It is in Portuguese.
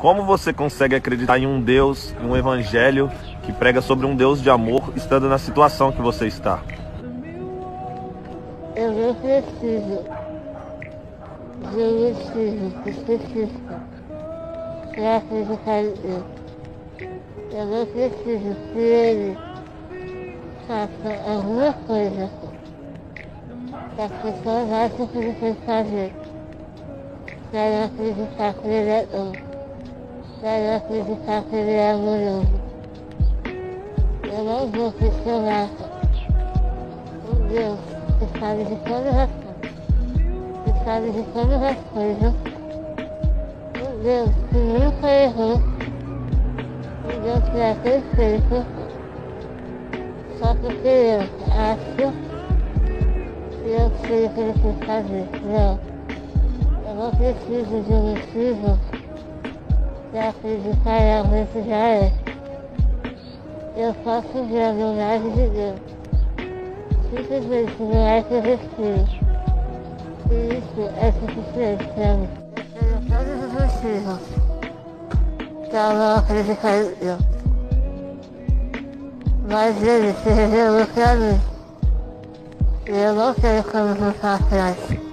Como você consegue acreditar em um Deus, em um evangelho que prega sobre um Deus de amor, estando na situação que você está? Eu não preciso motivo específico para acreditar em Deus. Eu não preciso que Ele faça alguma coisa que as pessoas acham que Ele tem que fazer para eu acreditar que Ele é bom, para acreditar que Ele é amoroso. Eu não vou questionar um Deus que sabe de todas as coisas, que sabe de todas as coisas, um Deus que nunca errou, um Deus que é perfeito, só porque eu acho que eu sei o que ele tem que fazer. Não, eu não preciso de um motivo acreditar em alguém que já é. Eu posso ver a bondade de Deus simplesmente não é que eu respiro. E isso é suficiente para mim. Eu tenho todos os motivos para não acreditar em Deus. Mas ele se revelou para mim. E eu não tenho como voltar atrás.